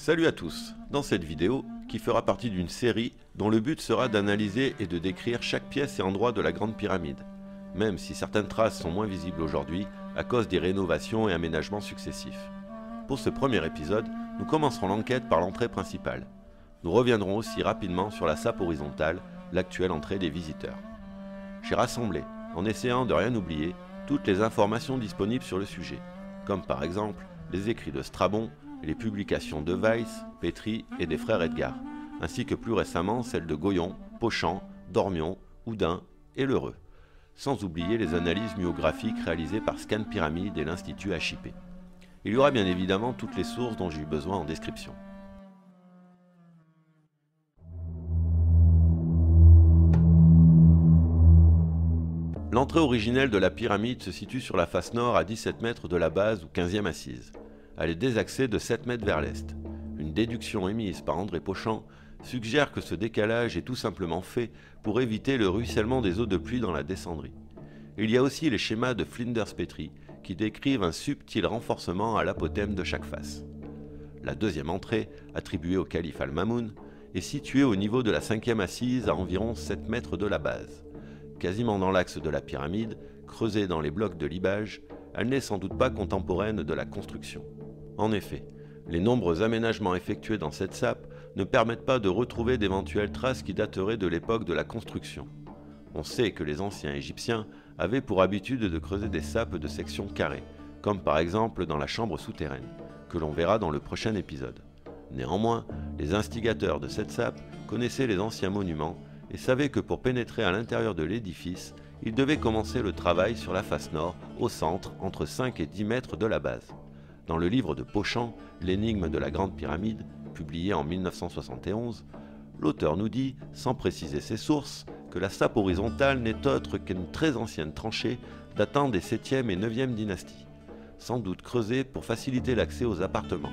Salut à tous Dans cette vidéo, qui fera partie d'une série dont le but sera d'analyser et de décrire chaque pièce et endroit de la Grande Pyramide, même si certaines traces sont moins visibles aujourd'hui à cause des rénovations et aménagements successifs. Pour ce premier épisode, nous commencerons l'enquête par l'entrée principale. Nous reviendrons aussi rapidement sur la sape horizontale, l'actuelle entrée des visiteurs. J'ai rassemblé, en essayant de rien oublier, toutes les informations disponibles sur le sujet, comme par exemple les écrits de Strabon, les publications de Weiss, Petri et des frères Edgar, ainsi que plus récemment celles de Goyon, Pochant, Dormion, Houdin et Lheureux, sans oublier les analyses myographiques réalisées par Scan Pyramide et l'Institut HIP. Il y aura bien évidemment toutes les sources dont j'ai eu besoin en description. L'entrée originelle de la pyramide se situe sur la face nord à 17 mètres de la base ou 15e assise. Elle est désaxée de 7 mètres vers l'est. Une déduction émise par André Pochant suggère que ce décalage est tout simplement fait pour éviter le ruissellement des eaux de pluie dans la descendrie. Il y a aussi les schémas de Flinders-Petrie qui décrivent un subtil renforcement à l'apothème de chaque face. La deuxième entrée, attribuée au calife Al-Mamoun, est située au niveau de la cinquième assise à environ 7 mètres de la base. Quasiment dans l'axe de la pyramide, creusée dans les blocs de libage, elle n'est sans doute pas contemporaine de la construction. En effet, les nombreux aménagements effectués dans cette sape ne permettent pas de retrouver d'éventuelles traces qui dateraient de l'époque de la construction. On sait que les anciens Égyptiens avaient pour habitude de creuser des sapes de section carrée, comme par exemple dans la chambre souterraine, que l'on verra dans le prochain épisode. Néanmoins, les instigateurs de cette sape connaissaient les anciens monuments et savaient que pour pénétrer à l'intérieur de l'édifice, ils devaient commencer le travail sur la face nord, au centre, entre 5 et 10 mètres de la base. Dans le livre de Pochant, L'énigme de la Grande Pyramide, publié en 1971, l'auteur nous dit, sans préciser ses sources, que la sape horizontale n'est autre qu'une très ancienne tranchée datant des 7e et 9e dynasties, sans doute creusée pour faciliter l'accès aux appartements.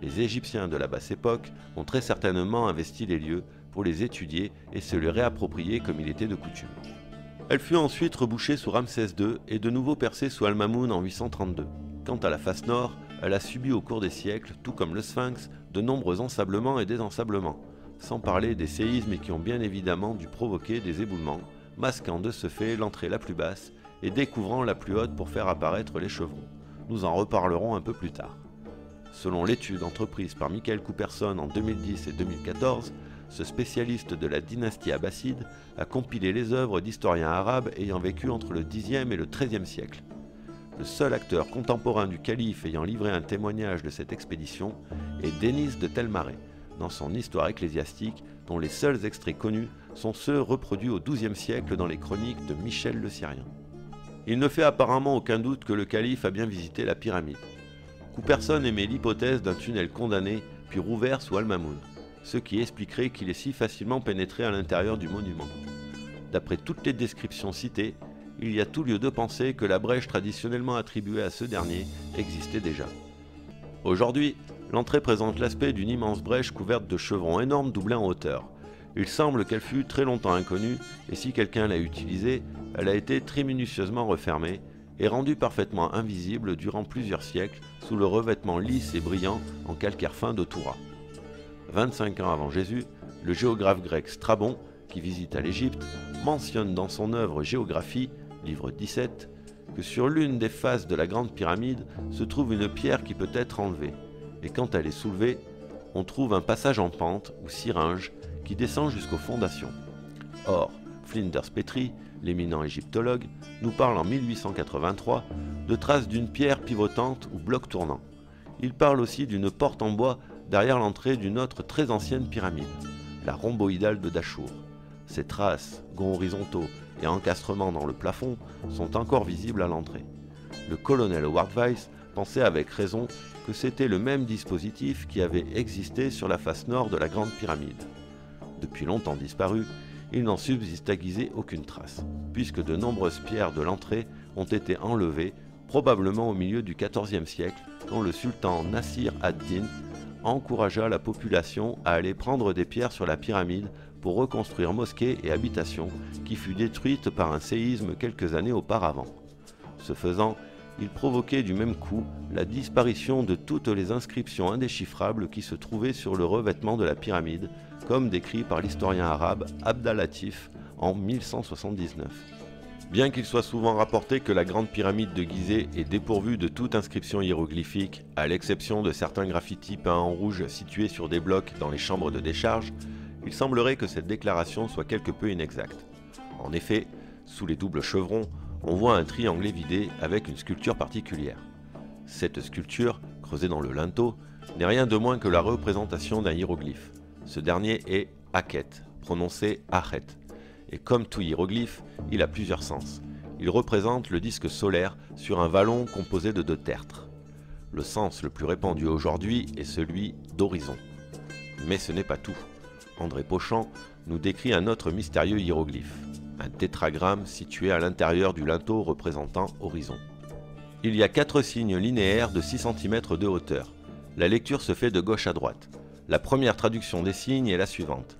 Les Égyptiens de la basse époque ont très certainement investi les lieux pour les étudier et se les réapproprier comme il était de coutume. Elle fut ensuite rebouchée sous Ramsès II et de nouveau percée sous Al-Mamoun en 832. Quant à la face nord, elle a subi au cours des siècles, tout comme le Sphinx, de nombreux ensablements et désensablements, sans parler des séismes qui ont bien évidemment dû provoquer des éboulements, masquant de ce fait l'entrée la plus basse et découvrant la plus haute pour faire apparaître les chevrons. Nous en reparlerons un peu plus tard. Selon l'étude entreprise par Michael Couperson en 2010 et 2014, ce spécialiste de la dynastie abbasside a compilé les œuvres d'historiens arabes ayant vécu entre le Xe et le XIIIe siècle. Le seul acteur contemporain du calife ayant livré un témoignage de cette expédition est Denis de Telmaret, dans son Histoire ecclésiastique, dont les seuls extraits connus sont ceux reproduits au XIIe siècle dans les chroniques de Michel le Syrien. Il ne fait apparemment aucun doute que le calife a bien visité la pyramide. Couperson émet l'hypothèse d'un tunnel condamné puis rouvert sous Al-Mamoun, ce qui expliquerait qu'il est si facilement pénétré à l'intérieur du monument. D'après toutes les descriptions citées, il y a tout lieu de penser que la brèche traditionnellement attribuée à ce dernier existait déjà. Aujourd'hui, l'entrée présente l'aspect d'une immense brèche couverte de chevrons énormes doublés en hauteur. Il semble qu'elle fut très longtemps inconnue, et si quelqu'un l'a utilisée, elle a été très minutieusement refermée et rendue parfaitement invisible durant plusieurs siècles sous le revêtement lisse et brillant en calcaire fin de Toura. 25 ans avant Jésus, le géographe grec Strabon, qui visita l'Égypte, mentionne dans son œuvre Géographie livre 17, que sur l'une des faces de la grande pyramide se trouve une pierre qui peut être enlevée, et quand elle est soulevée, on trouve un passage en pente ou syringe qui descend jusqu'aux fondations. Or, Flinders Petrie, l'éminent égyptologue, nous parle en 1883 de traces d'une pierre pivotante ou bloc tournant. Il parle aussi d'une porte en bois derrière l'entrée d'une autre très ancienne pyramide, la rhomboïdale de Dachour. Ces traces, gonds horizontaux et encastrements dans le plafond sont encore visibles à l'entrée. Le colonel Howard pensait avec raison que c'était le même dispositif qui avait existé sur la face nord de la Grande Pyramide. Depuis longtemps disparu, il n'en subsiste à guiser aucune trace, puisque de nombreuses pierres de l'entrée ont été enlevées, probablement au milieu du XIVe siècle, quand le sultan Nasir ad-Din encouragea la population à aller prendre des pierres sur la pyramide pour reconstruire mosquée et habitation qui fut détruite par un séisme quelques années auparavant. Ce faisant, il provoquait du même coup la disparition de toutes les inscriptions indéchiffrables qui se trouvaient sur le revêtement de la pyramide, comme décrit par l'historien arabe Abdalatif en 1179. Bien qu'il soit souvent rapporté que la grande pyramide de Gizeh est dépourvue de toute inscription hiéroglyphique, à l'exception de certains graffitis peints en rouge situés sur des blocs dans les chambres de décharge, il semblerait que cette déclaration soit quelque peu inexacte. En effet, sous les doubles chevrons, on voit un triangle évidé avec une sculpture particulière. Cette sculpture, creusée dans le linteau, n'est rien de moins que la représentation d'un hiéroglyphe. Ce dernier est Aket, prononcé Achet, et comme tout hiéroglyphe, il a plusieurs sens. Il représente le disque solaire sur un vallon composé de deux tertres. Le sens le plus répandu aujourd'hui est celui d'horizon. Mais ce n'est pas tout. André Pochant nous décrit un autre mystérieux hiéroglyphe, un tétragramme situé à l'intérieur du linteau représentant horizon. Il y a quatre signes linéaires de 6 cm de hauteur. La lecture se fait de gauche à droite. La première traduction des signes est la suivante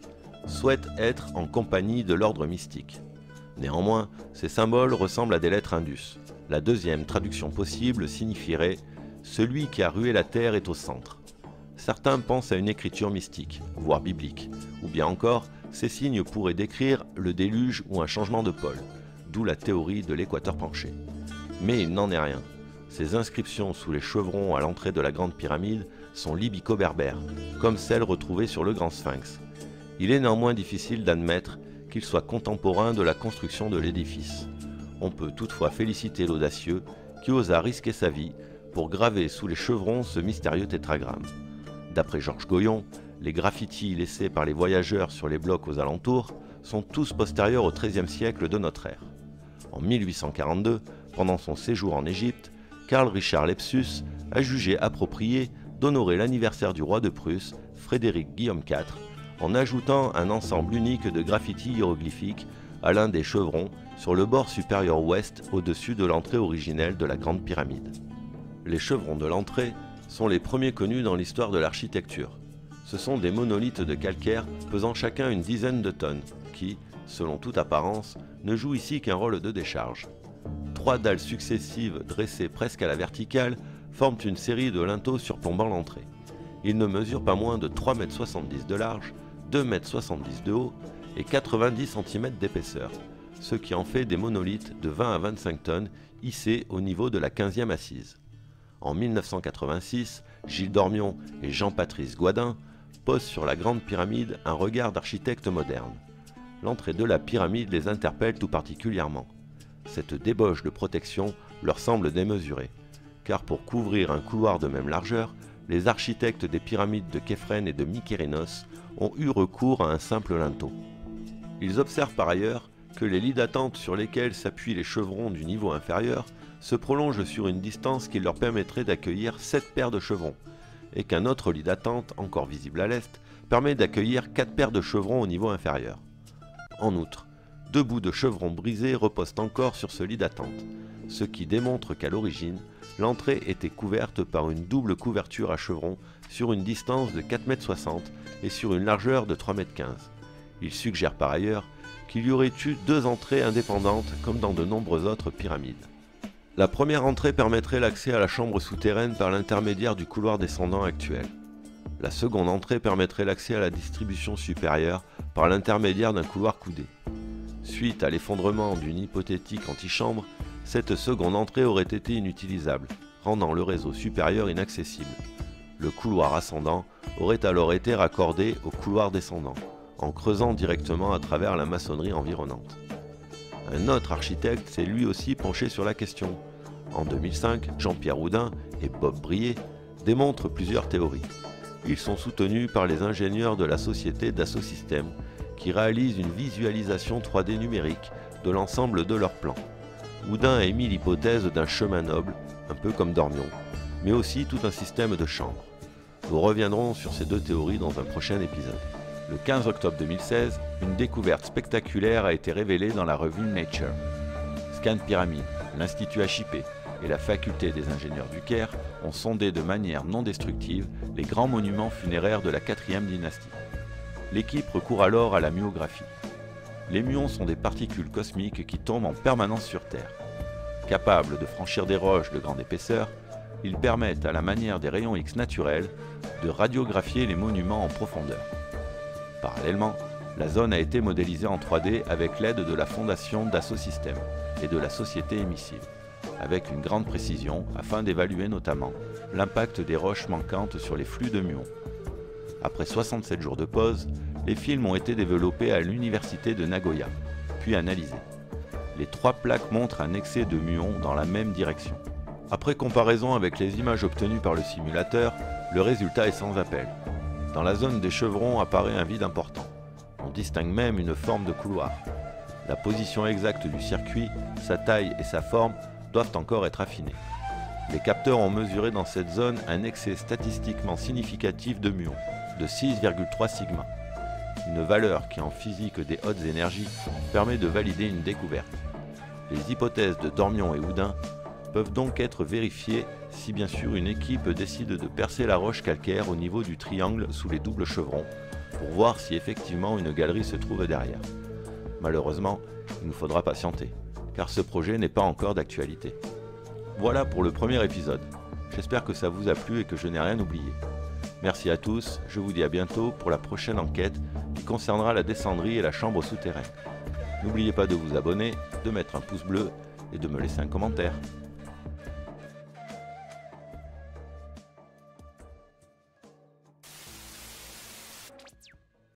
souhaite être en compagnie de l'ordre mystique. Néanmoins, ces symboles ressemblent à des lettres indus. La deuxième traduction possible signifierait Celui qui a rué la terre est au centre. Certains pensent à une écriture mystique, voire biblique, ou bien encore, ces signes pourraient décrire le déluge ou un changement de pôle, d'où la théorie de l'équateur penché. Mais il n'en est rien. Ces inscriptions sous les chevrons à l'entrée de la grande pyramide sont libico-berbères, comme celles retrouvées sur le grand sphinx, il est néanmoins difficile d'admettre qu'il soit contemporain de la construction de l'édifice. On peut toutefois féliciter l'audacieux qui osa risquer sa vie pour graver sous les chevrons ce mystérieux tétragramme. D'après Georges Goyon, les graffitis laissés par les voyageurs sur les blocs aux alentours sont tous postérieurs au XIIIe siècle de notre ère. En 1842, pendant son séjour en Égypte, Karl Richard Lepsus a jugé approprié d'honorer l'anniversaire du roi de Prusse, Frédéric Guillaume IV, en ajoutant un ensemble unique de graffitis hiéroglyphiques à l'un des chevrons sur le bord supérieur ouest au-dessus de l'entrée originelle de la Grande Pyramide. Les chevrons de l'entrée sont les premiers connus dans l'histoire de l'architecture. Ce sont des monolithes de calcaire pesant chacun une dizaine de tonnes, qui, selon toute apparence, ne jouent ici qu'un rôle de décharge. Trois dalles successives dressées presque à la verticale forment une série de linteaux surplombant l'entrée. Ils ne mesurent pas moins de 3,70 m de large 2,70 m de haut et 90 cm d'épaisseur, ce qui en fait des monolithes de 20 à 25 tonnes hissés au niveau de la 15e assise. En 1986, Gilles Dormion et Jean-Patrice Guadin posent sur la Grande Pyramide un regard d'architecte moderne. L'entrée de la pyramide les interpelle tout particulièrement. Cette débauche de protection leur semble démesurée, car pour couvrir un couloir de même largeur, les architectes des pyramides de Képhren et de Mykérinos ont eu recours à un simple linteau. Ils observent par ailleurs que les lits d'attente sur lesquels s'appuient les chevrons du niveau inférieur se prolongent sur une distance qui leur permettrait d'accueillir 7 paires de chevrons, et qu'un autre lit d'attente, encore visible à l'est, permet d'accueillir 4 paires de chevrons au niveau inférieur. En outre, deux bouts de chevrons brisés reposent encore sur ce lit d'attente, ce qui démontre qu'à l'origine, l'entrée était couverte par une double couverture à chevrons sur une distance de 4,60 m et sur une largeur de 3,15 m. Il suggère par ailleurs qu'il y aurait eu deux entrées indépendantes comme dans de nombreuses autres pyramides. La première entrée permettrait l'accès à la chambre souterraine par l'intermédiaire du couloir descendant actuel. La seconde entrée permettrait l'accès à la distribution supérieure par l'intermédiaire d'un couloir coudé. Suite à l'effondrement d'une hypothétique antichambre, cette seconde entrée aurait été inutilisable, rendant le réseau supérieur inaccessible. Le couloir ascendant aurait alors été raccordé au couloir descendant, en creusant directement à travers la maçonnerie environnante. Un autre architecte s'est lui aussi penché sur la question. En 2005, Jean-Pierre Houdin et Bob Brier démontrent plusieurs théories. Ils sont soutenus par les ingénieurs de la société Dassault Systèmes qui réalisent une visualisation 3D numérique de l'ensemble de leur plan. Houdin a émis l'hypothèse d'un chemin noble, un peu comme Dormion, mais aussi tout un système de chambres. Nous reviendrons sur ces deux théories dans un prochain épisode. Le 15 octobre 2016, une découverte spectaculaire a été révélée dans la revue Nature. Scan Pyramide, l'Institut HIP et la Faculté des ingénieurs du Caire ont sondé de manière non destructive les grands monuments funéraires de la 4 dynastie. L'équipe recourt alors à la myographie. Les muons sont des particules cosmiques qui tombent en permanence sur Terre. Capables de franchir des roches de grande épaisseur, ils permettent, à la manière des rayons X naturels, de radiographier les monuments en profondeur. Parallèlement, la zone a été modélisée en 3D avec l'aide de la fondation Dassault et de la société émissive, avec une grande précision afin d'évaluer notamment l'impact des roches manquantes sur les flux de muons. Après 67 jours de pause, les films ont été développés à l'université de Nagoya, puis analysés. Les trois plaques montrent un excès de muons dans la même direction. Après comparaison avec les images obtenues par le simulateur, le résultat est sans appel. Dans la zone des chevrons apparaît un vide important. On distingue même une forme de couloir. La position exacte du circuit, sa taille et sa forme doivent encore être affinées. Les capteurs ont mesuré dans cette zone un excès statistiquement significatif de muons, de 6,3 sigma. Une valeur qui en physique des hautes énergies permet de valider une découverte. Les hypothèses de Dormion et Houdin peuvent donc être vérifiées si bien sûr une équipe décide de percer la roche calcaire au niveau du triangle sous les doubles chevrons pour voir si effectivement une galerie se trouve derrière. Malheureusement, il nous faudra patienter, car ce projet n'est pas encore d'actualité. Voilà pour le premier épisode. J'espère que ça vous a plu et que je n'ai rien oublié. Merci à tous, je vous dis à bientôt pour la prochaine enquête qui concernera la descendrie et la chambre souterraine. N'oubliez pas de vous abonner, de mettre un pouce bleu et de me laisser un commentaire.